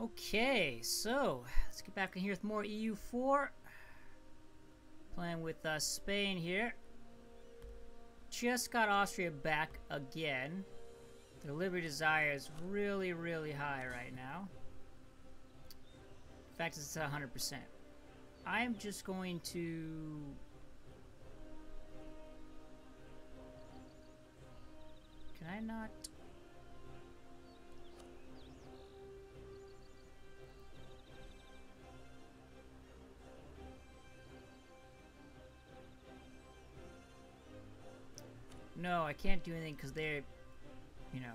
Okay, so let's get back in here with more EU4. Playing with uh, Spain here. Just got Austria back again. Their Liberty Desire is really, really high right now. In fact, it's at 100%. I'm just going to... Can I not... No, I can't do anything because they're, you know.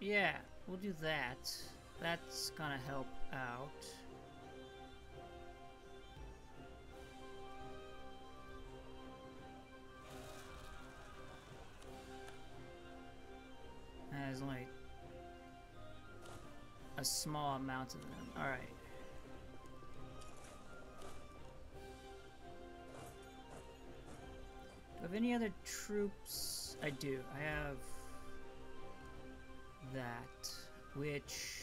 Yeah, we'll do that. That's gonna help out. There's only a small amount of them. Alright. Do I have any other troops? I do. I have that, which...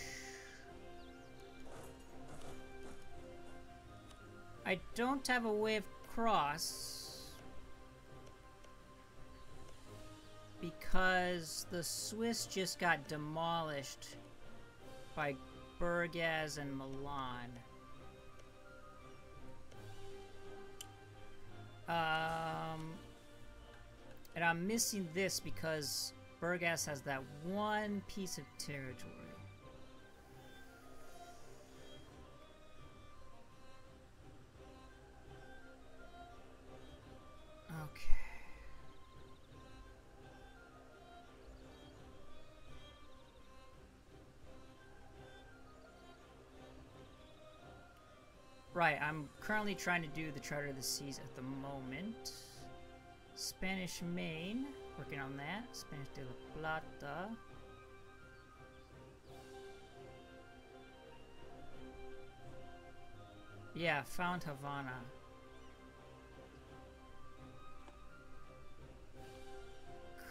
I don't have a way of cross because the Swiss just got demolished by Burgas and Milan. Um, and I'm missing this because Burgas has that one piece of territory. Okay. Right, I'm currently trying to do the Charter of the Seas at the moment. Spanish Main, working on that. Spanish de la Plata. Yeah, found Havana.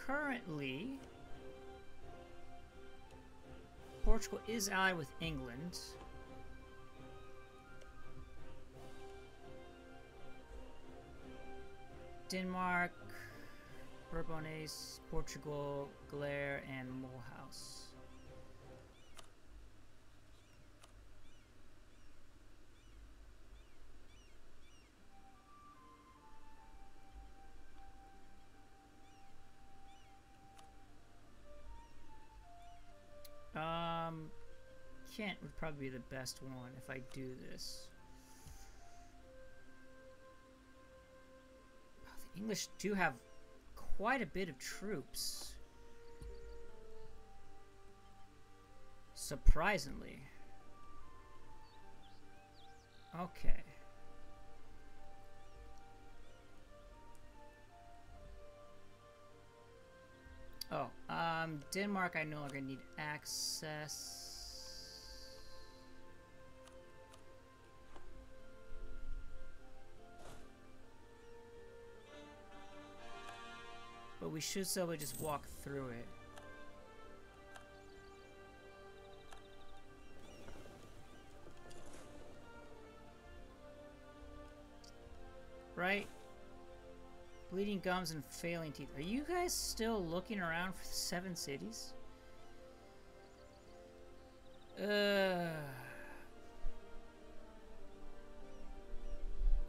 Currently, Portugal is allied with England. Denmark, Bourbonnais, Portugal, Glare, and Mulhouse. Um, Kent would probably be the best one if I do this. English do have quite a bit of troops. Surprisingly. Okay. Oh, um, Denmark I no longer need access. But we should be just walk through it. Right? Bleeding gums and failing teeth. Are you guys still looking around for the seven cities? Uh,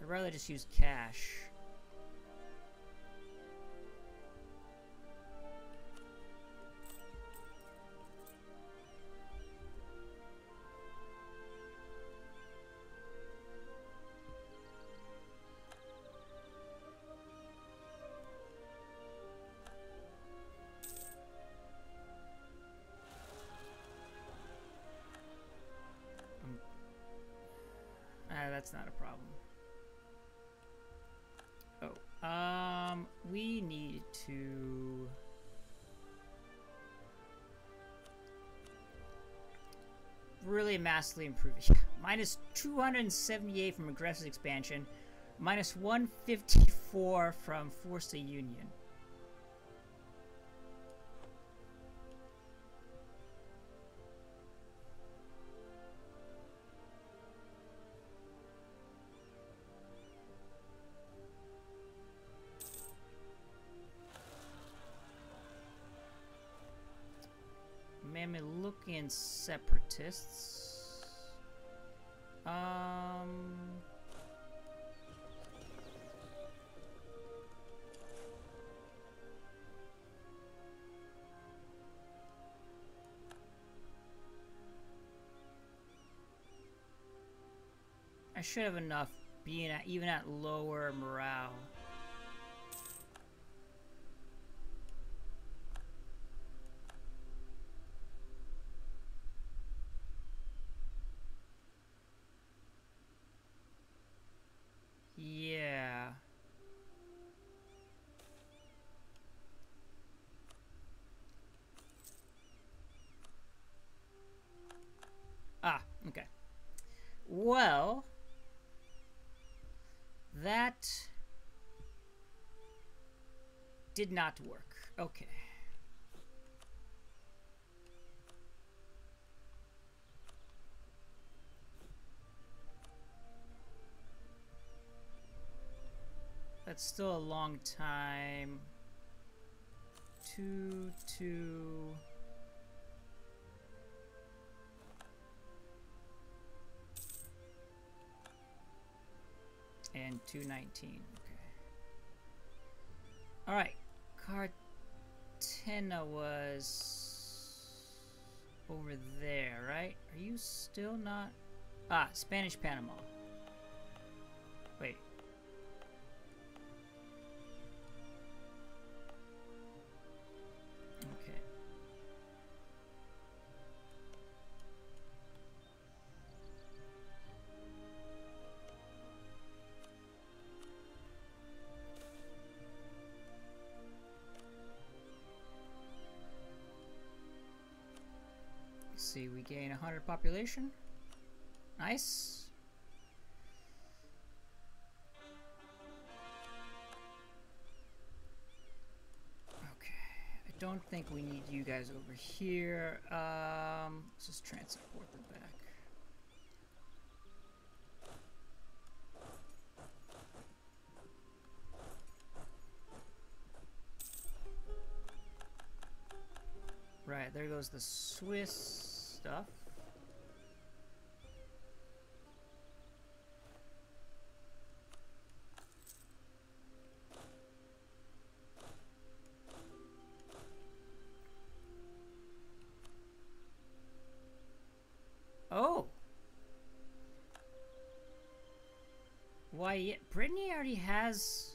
I'd rather just use cash. Massively improving. minus 278 from aggressive expansion, minus 154 from forced union. Mamelukian separatists. Um... I should have enough being at even at lower morale. Yeah. Ah, okay. Well, that did not work. Okay. That's still a long time. Two, two. And 219. Okay. Alright. Cartagena was over there, right? Are you still not? Ah, Spanish Panama. 100 population. Nice. Okay, I don't think we need you guys over here. Um, let's just transport them back. Right, there goes the Swiss stuff. Oh! Why, Brittany already has...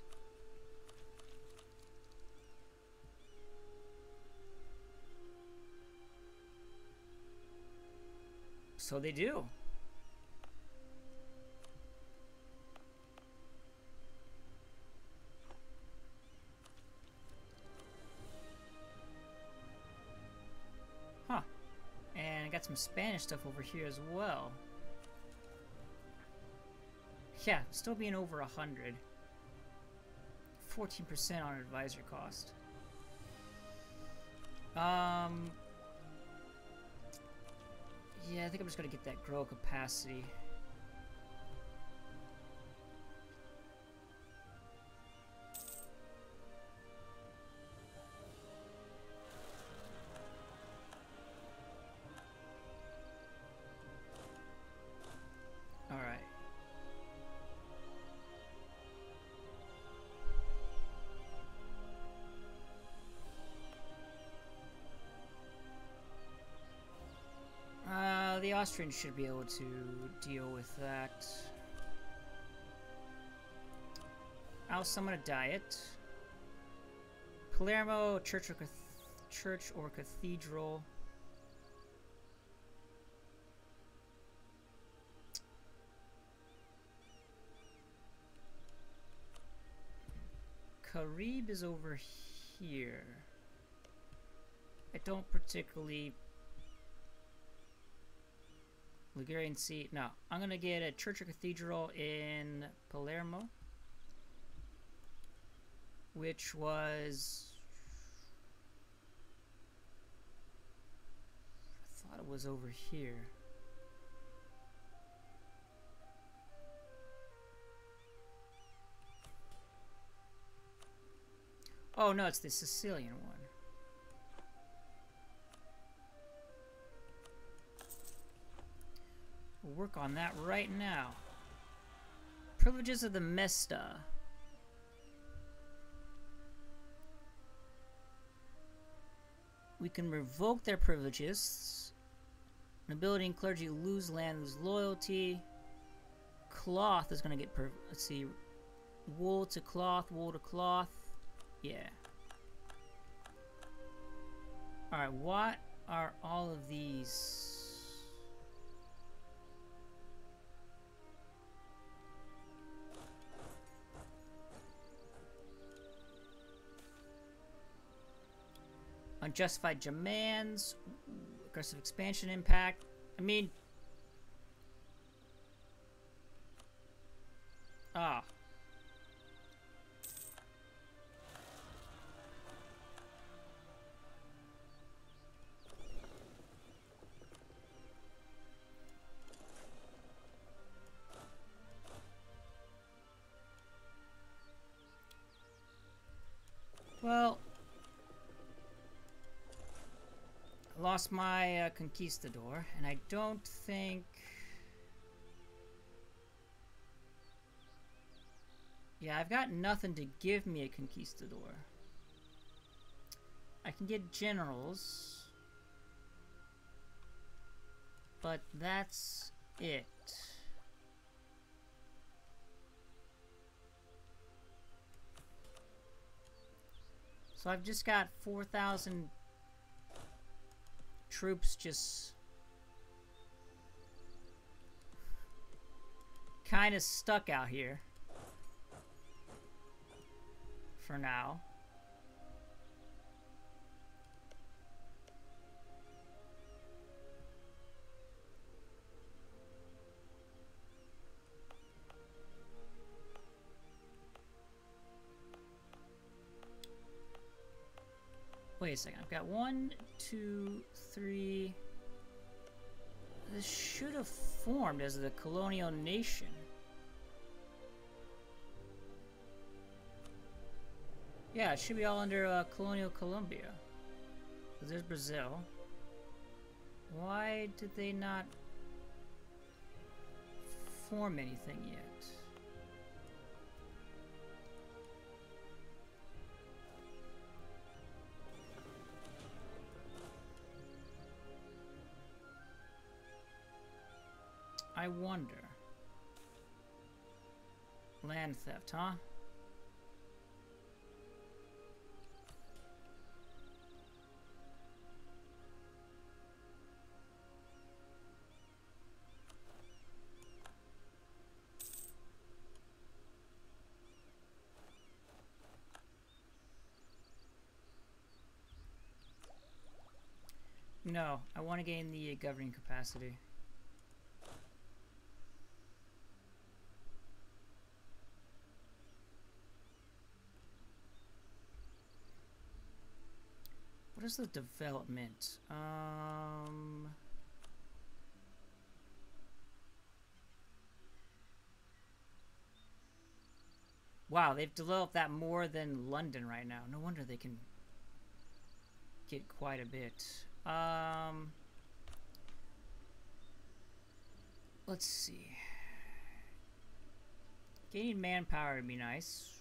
So they do. Some Spanish stuff over here as well. Yeah, still being over a hundred. 14% on advisor cost. Um, yeah, I think I'm just gonna get that grow capacity. Austrians should be able to deal with that. I'll summon a diet. Palermo, church or, church or cathedral. Carib is over here. I don't particularly Ligurian Sea. No, I'm gonna get a church or cathedral in Palermo, which was. I thought it was over here. Oh no, it's the Sicilian one. We'll work on that right now. Privileges of the Mesta. We can revoke their privileges. Nobility and clergy lose land, lose loyalty. Cloth is going to get, let's see, wool to cloth, wool to cloth. Yeah. Alright, what are all of these? Unjustified demands, aggressive expansion impact. I mean, lost my uh, conquistador, and I don't think... Yeah, I've got nothing to give me a conquistador. I can get generals, but that's it. So I've just got 4,000 troops just kind of stuck out here for now. Wait a second. I've got one, two, three. This should have formed as the colonial nation. Yeah, it should be all under uh, colonial Colombia. There's Brazil. Why did they not form anything yet? I wonder. Land theft, huh? No, I want to gain the governing capacity. What is the development? Um... Wow, they've developed that more than London right now. No wonder they can get quite a bit. Um, let's see. Gaining manpower would be nice.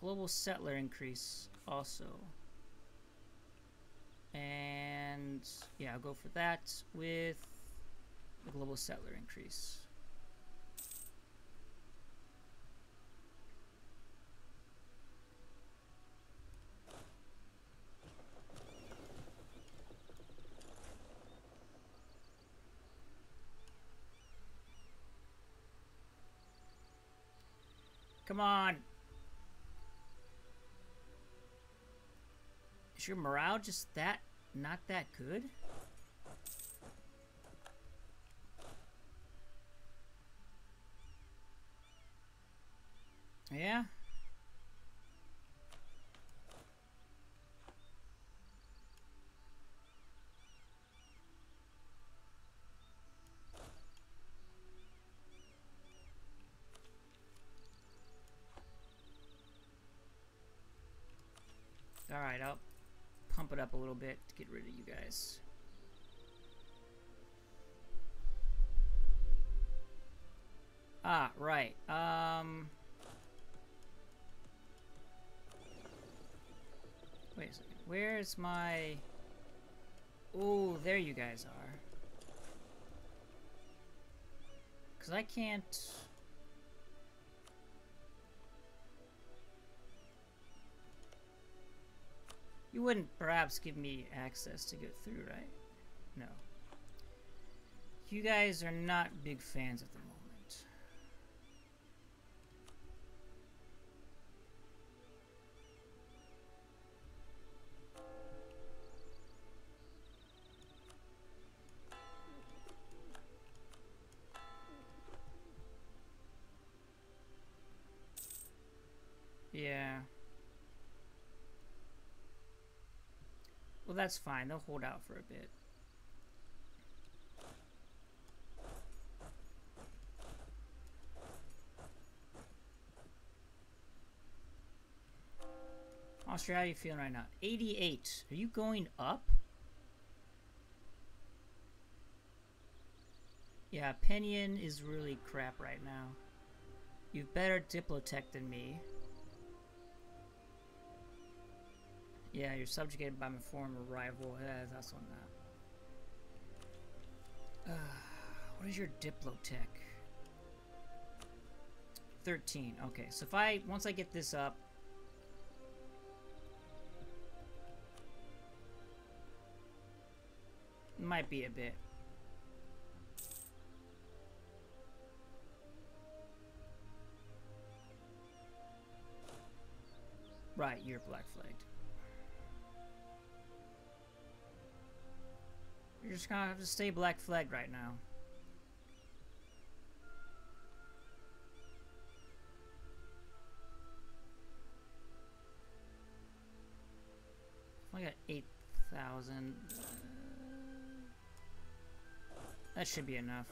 Global settler increase also. And yeah, I'll go for that with the global settler increase. Come on. Your morale just that, not that good? Yeah? Alright, up pump it up a little bit to get rid of you guys. Ah, right. Um... Wait a second. Where's my... Oh, there you guys are. Because I can't... You wouldn't perhaps give me access to get through, right? No. You guys are not big fans at the moment. Yeah. Well, that's fine. They'll hold out for a bit. Austria, how are you feeling right now? 88. Are you going up? Yeah, Pinion is really crap right now. You've better Diplotech than me. Yeah, you're subjugated by my former rival. Yeah, that's on that. Uh, what is your Diplotech? 13. Okay, so if I, once I get this up, might be a bit. Right, you're black flagged. You're just gonna have to stay black flag right now. I got 8,000. Uh, that should be enough.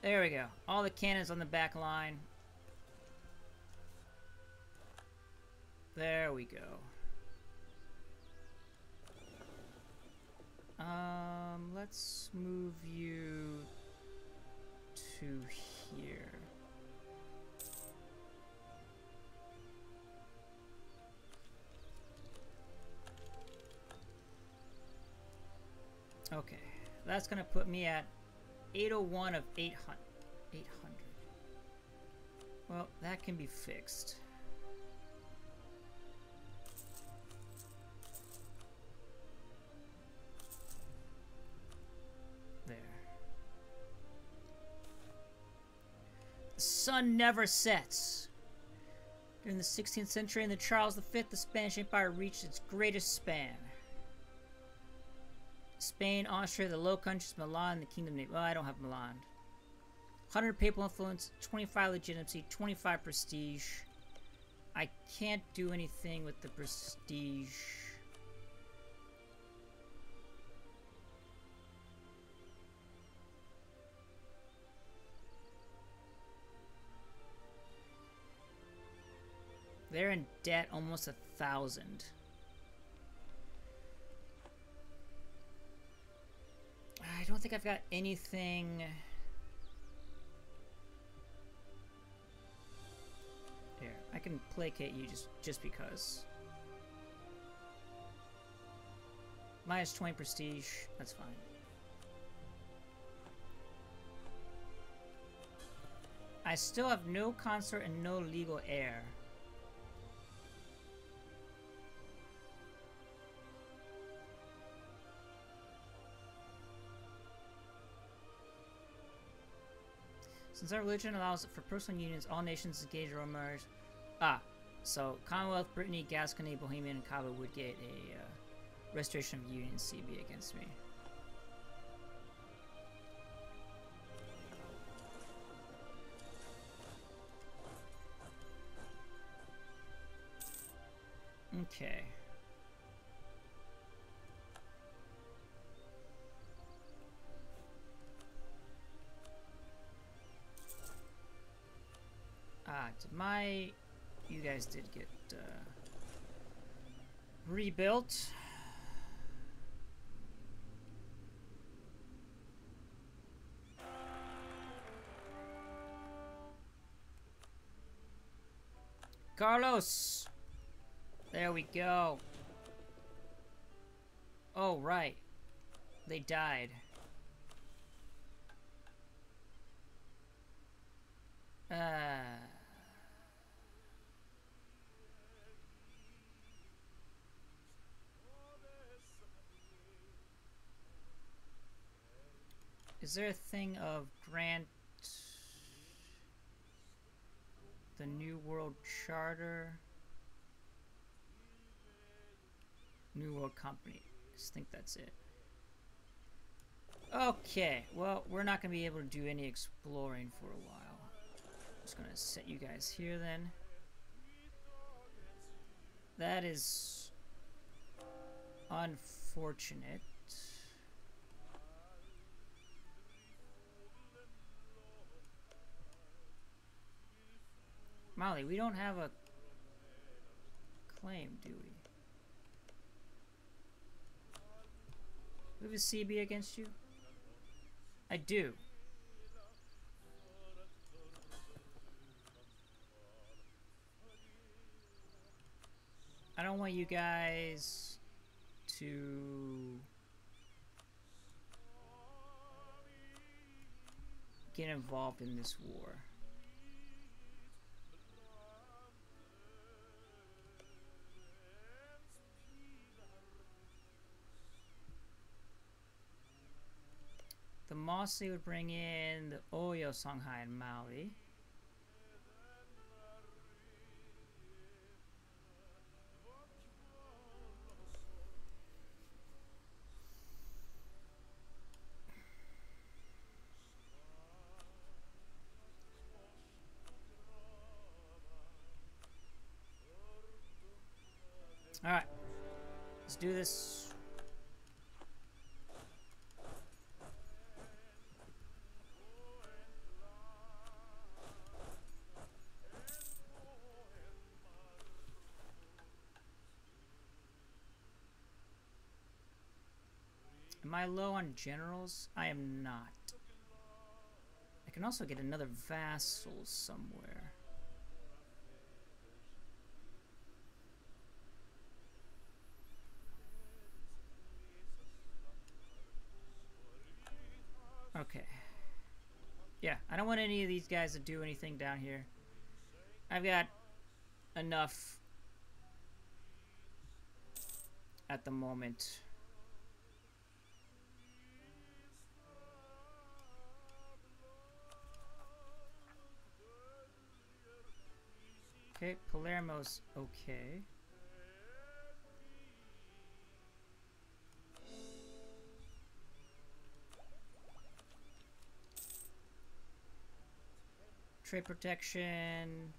There we go. All the cannons on the back line. There we go. Um, let's move you to here. Okay, that's gonna put me at 801 of 800. 800. Well, that can be fixed. Sun never sets. During the 16th century and the Charles V, the Spanish Empire reached its greatest span. Spain, Austria, the Low Countries, Milan, the Kingdom of. Well, I don't have Milan. 100 papal influence, 25 legitimacy, 25 prestige. I can't do anything with the prestige. They're in debt almost a thousand. I don't think I've got anything... Here, I can placate you just, just because. Minus 20 prestige, that's fine. I still have no consort and no legal heir. Since our religion allows for personal unions, all nations engaged or merge. Ah, so Commonwealth, Brittany, Gascony, Bohemian, and Cabo would get a uh, restoration of union CB against me. Okay. Ah, did my... You guys did get uh, rebuilt. Carlos! There we go. Oh, right. They died. Uh... Is there a thing of grant the New World Charter? New World Company. I just think that's it. Okay, well, we're not going to be able to do any exploring for a while. I'm Just going to set you guys here then. That is unfortunate. Mali, we don't have a claim, do we? We have a CB against you? I do. I don't want you guys to get involved in this war. The Mossi would bring in the Oyo, Songhai, and Maui. Alright. Let's do this Am I low on generals? I am not. I can also get another vassal somewhere. Okay. Yeah, I don't want any of these guys to do anything down here. I've got enough at the moment. Okay, Palermo's okay. Trade protection.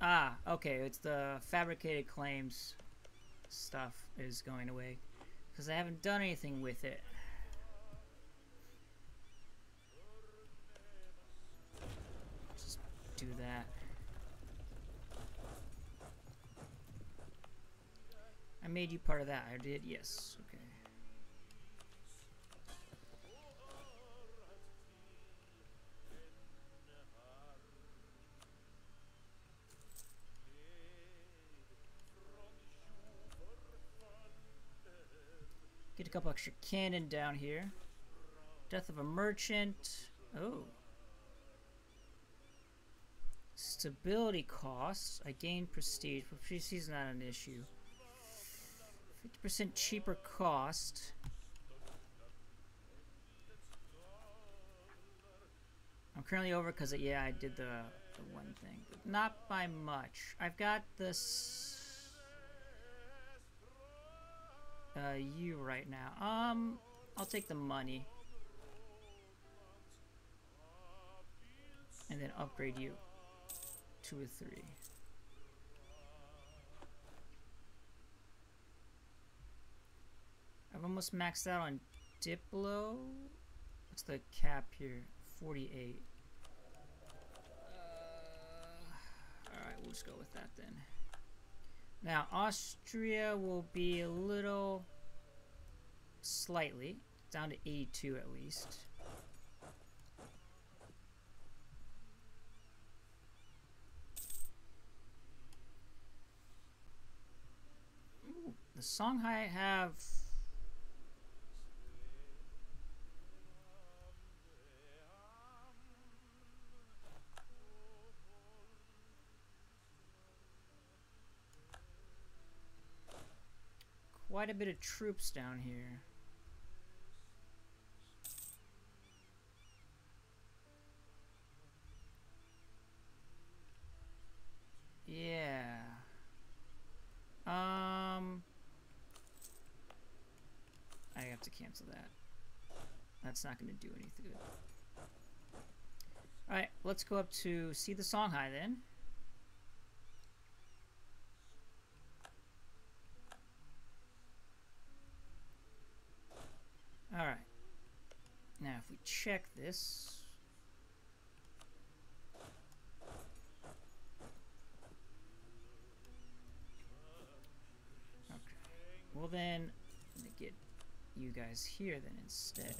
Ah, okay, it's the fabricated claims stuff is going away. Because I haven't done anything with it. Do that. I made you part of that. I did? Yes. Okay. Get a couple extra cannon down here. Death of a merchant. Oh. Stability costs. I gain prestige, but prestige is not an issue. 50% cheaper cost. I'm currently over because, yeah, I did the, the one thing. But not by much. I've got this... Uh, you right now. Um, I'll take the money. And and then upgrade you to a 3. I've almost maxed out on Diplo. What's the cap here? 48. Uh, Alright, we'll just go with that then. Now, Austria will be a little slightly, down to 82 at least. The Songhai have quite a bit of troops down here. Yeah. Um. I have to cancel that. That's not going to do anything. Alright, let's go up to see the song Songhai then. Alright. Now if we check this... Okay. Well then, let me get you guys here then instead.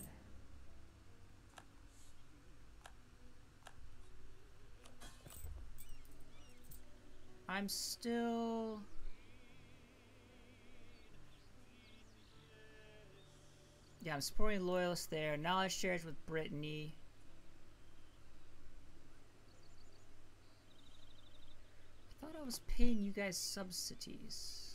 I'm still... Yeah, I'm supporting loyalists there. Knowledge shares with Brittany. I thought I was paying you guys subsidies.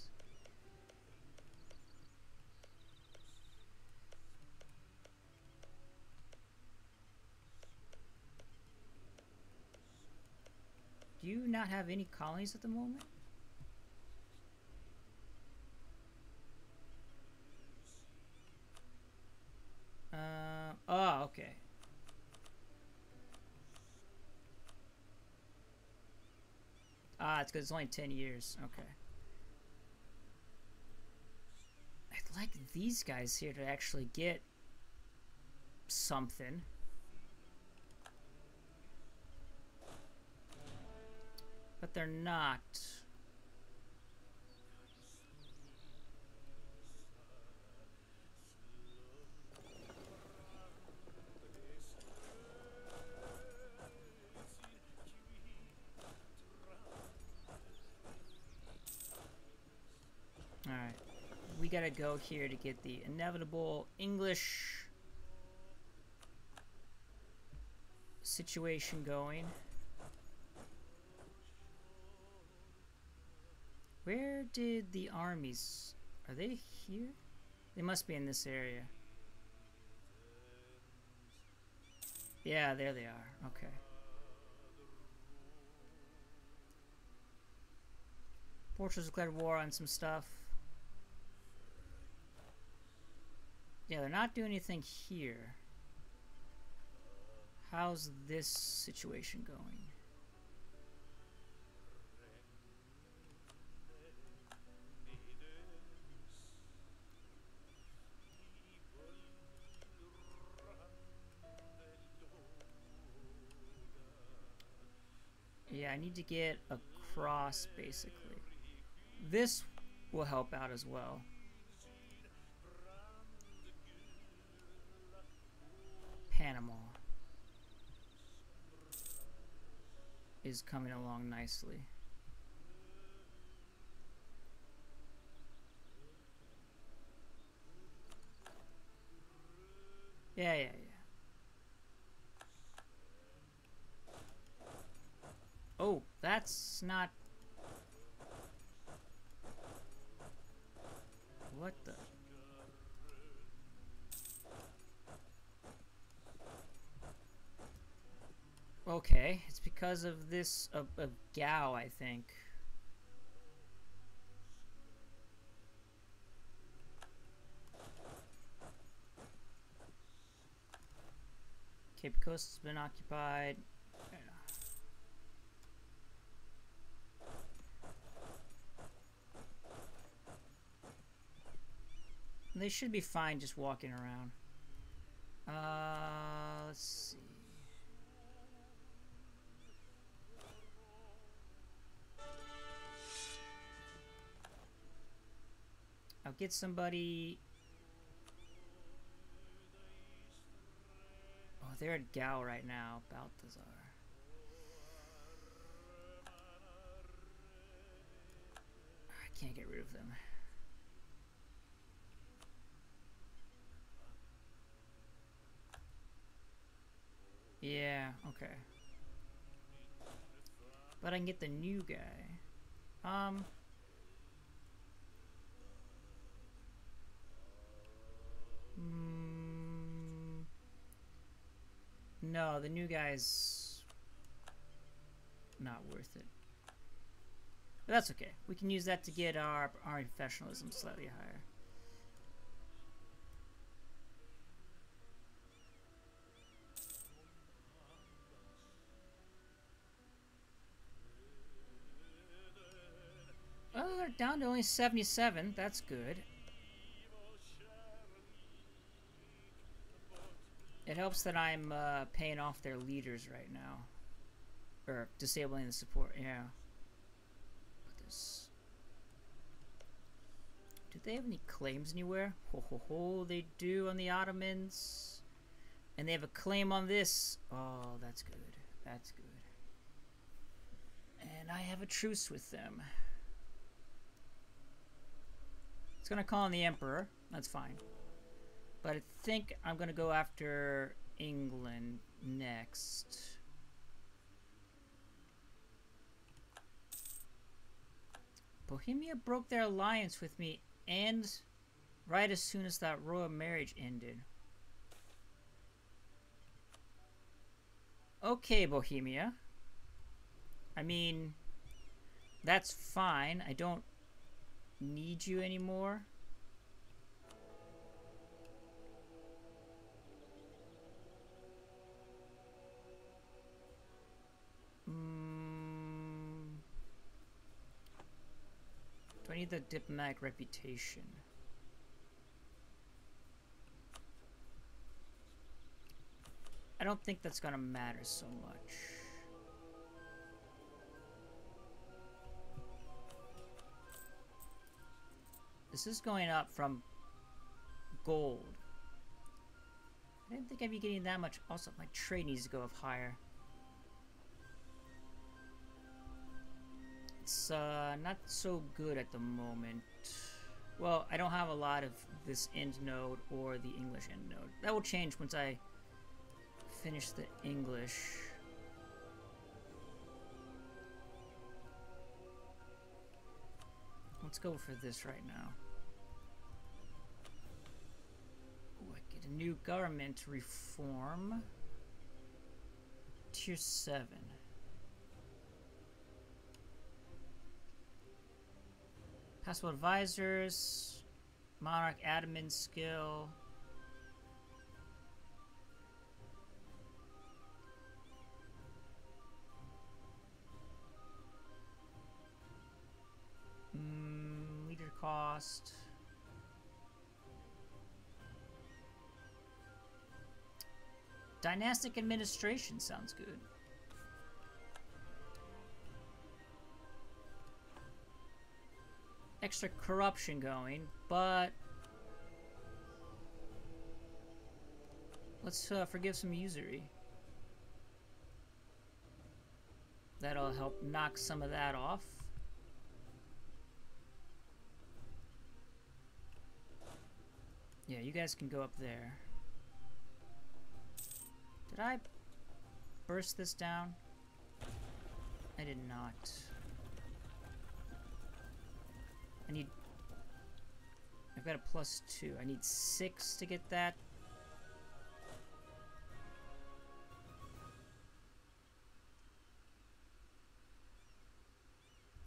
Do you not have any colonies at the moment? Uh, oh, okay. Ah, it's because it's only 10 years. Okay. I'd like these guys here to actually get something. But they're not. Alright. We gotta go here to get the inevitable English situation going. Where did the armies... Are they here? They must be in this area. Yeah, there they are. Okay. Portugal's declared war on some stuff. Yeah, they're not doing anything here. How's this situation going? I need to get across, basically. This will help out as well. Panama is coming along nicely. Yeah, yeah, yeah. Oh, that's not... What the... Okay, it's because of this, of, of Gao, I think. Cape Coast has been occupied. They should be fine just walking around. Uh, let's see. I'll get somebody... Oh, they're at Gao right now, Balthazar. I can't get rid of them. Yeah, okay. But I can get the new guy. Um... Mm, no, the new guy's not worth it. But that's okay. We can use that to get our, our professionalism slightly higher. Oh, they're down to only 77. That's good. It helps that I'm uh, paying off their leaders right now. Or disabling the support, yeah. Put this. Do they have any claims anywhere? Ho ho ho, they do on the Ottomans. And they have a claim on this. Oh, that's good. That's good. And I have a truce with them. It's gonna call on the Emperor. That's fine. But I think I'm going to go after England next. Bohemia broke their alliance with me and right as soon as that royal marriage ended. Okay, Bohemia. I mean, that's fine. I don't need you anymore. Mm. Do I need the diplomatic reputation? I don't think that's gonna matter so much. This is going up from gold. I didn't think I'd be getting that much. Also, my trade needs to go up higher. It's uh, not so good at the moment. Well, I don't have a lot of this end node or the English end node. That will change once I finish the English. Let's go for this right now. New government reform. Tier 7. Possible advisors, Monarch admin skill. Mm, leader cost. Dynastic administration sounds good. extra corruption going, but let's uh, forgive some usury. That'll help knock some of that off. Yeah, you guys can go up there. Did I burst this down? I did not. I need... I've got a plus two. I need six to get that.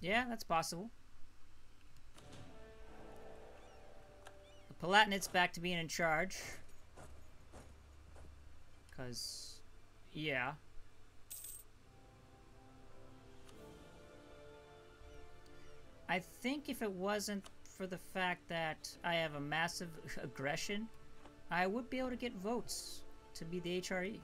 Yeah, that's possible. The Palatinate back to being in charge. Because, yeah. I think if it wasn't for the fact that I have a massive aggression, I would be able to get votes to be the HRE.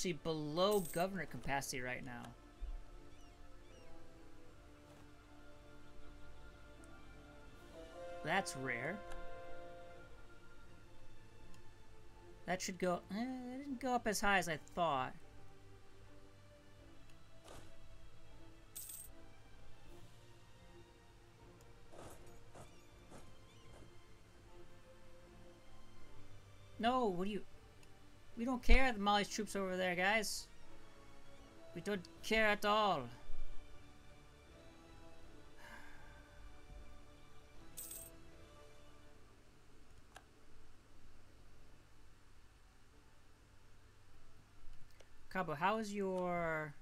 Actually below governor capacity right now. That's rare. That should go... Eh, it didn't go up as high as I thought. No, what do you... We don't care, the Mali's troops over there, guys. We don't care at all. Cabo, how is your...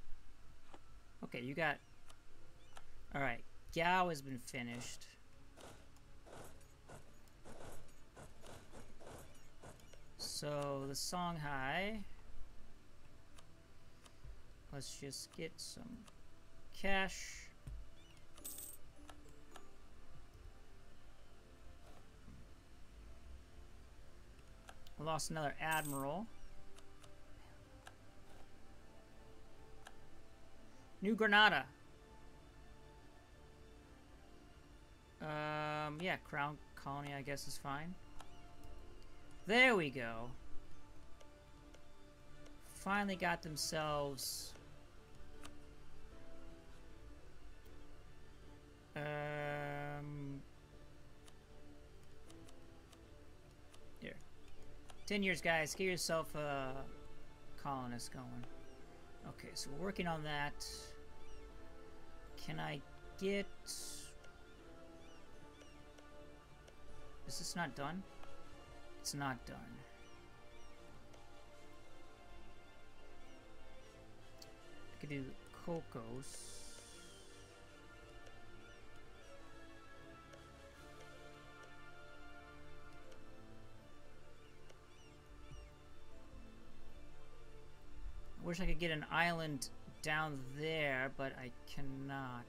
Okay, you got... Alright, Gao has been finished. So, the Songhai... Let's just get some cash. Lost another admiral. New Granada. Um, yeah, Crown Colony, I guess, is fine. There we go. Finally got themselves... Um... Here. Ten years, guys. Get yourself a colonist going. Okay, so we're working on that. Can I get... Is this not done? It's not done. I could do Cocos. I wish I could get an island down there, but I cannot.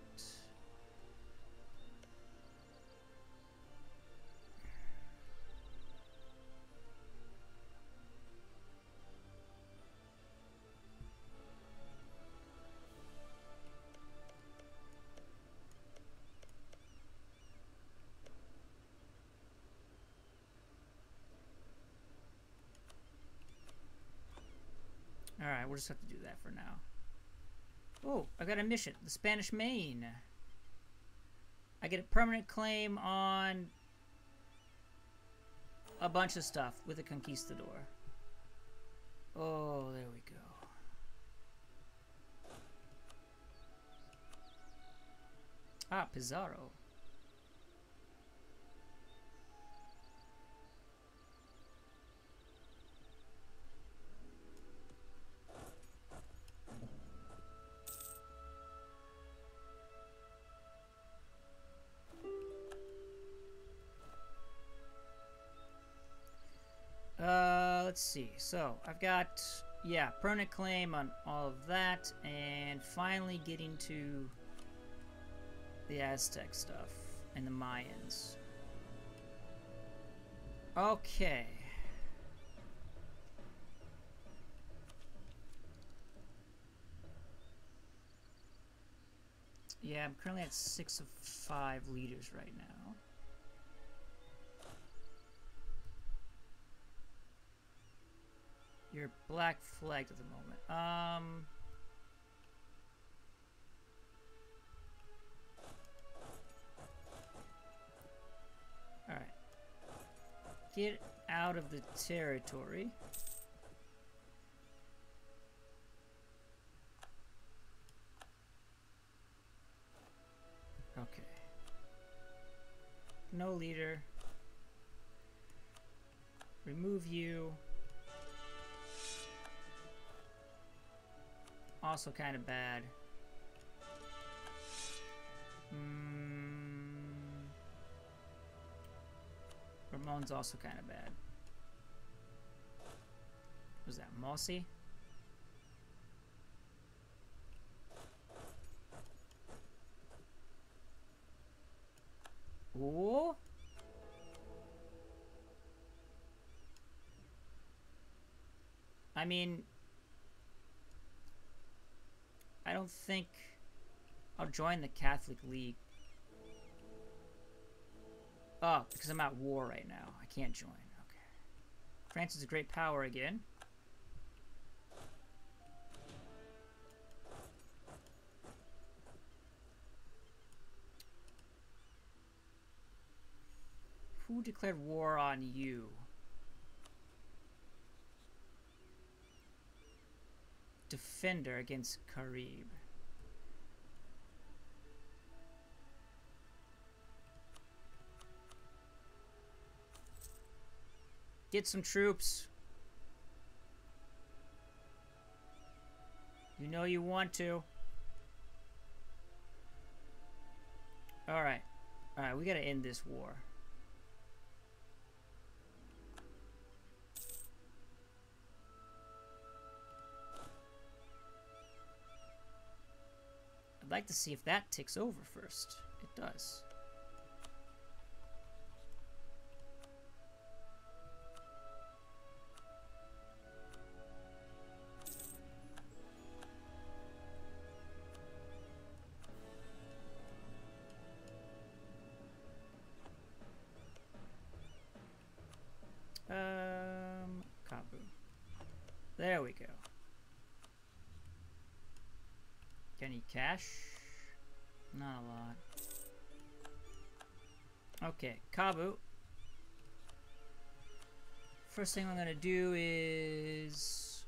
Alright, we'll just have to do that for now. Oh, I got a mission. The Spanish Main. I get a permanent claim on a bunch of stuff with a conquistador. Oh, there we go. Ah, Pizarro. Let's see. So, I've got, yeah, permanent claim on all of that, and finally getting to the Aztec stuff and the Mayans. Okay. Yeah, I'm currently at six of five leaders right now. You're black flagged at the moment. Um... Alright. Get out of the territory. Okay. No leader. Remove you. Also kind of bad. Mm. Ramon's also kind of bad. Was that Mossi? Ooh. I mean, I don't think I'll join the Catholic League. Oh, because I'm at war right now. I can't join. Okay. France is a great power again. Who declared war on you? Defender against Carib. Get some troops. You know you want to. Alright. Alright, we gotta end this war. I'd like to see if that ticks over first. It does. Um, Kabu. There we go. Any cash? Not a lot. Okay, Kabu. First thing I'm gonna do is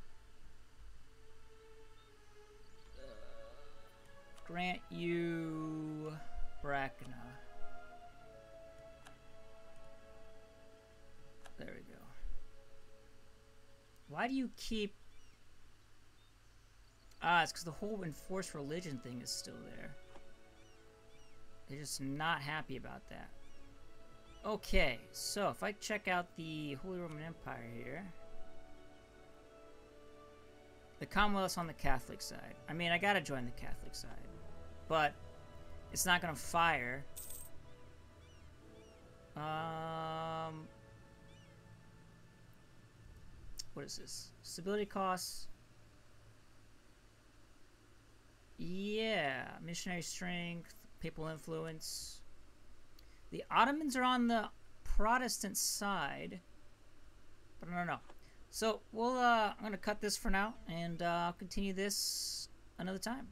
uh, grant you Bracna. There we go. Why do you keep Ah, it's because the whole enforced religion thing is still there. They're just not happy about that. Okay, so if I check out the Holy Roman Empire here. The Commonwealth's on the Catholic side. I mean, I gotta join the Catholic side. But, it's not gonna fire. Um... What is this? Stability costs. Yeah, missionary strength, papal influence. The Ottomans are on the Protestant side, but I don't know. So we'll uh, I'm gonna cut this for now, and uh, I'll continue this another time.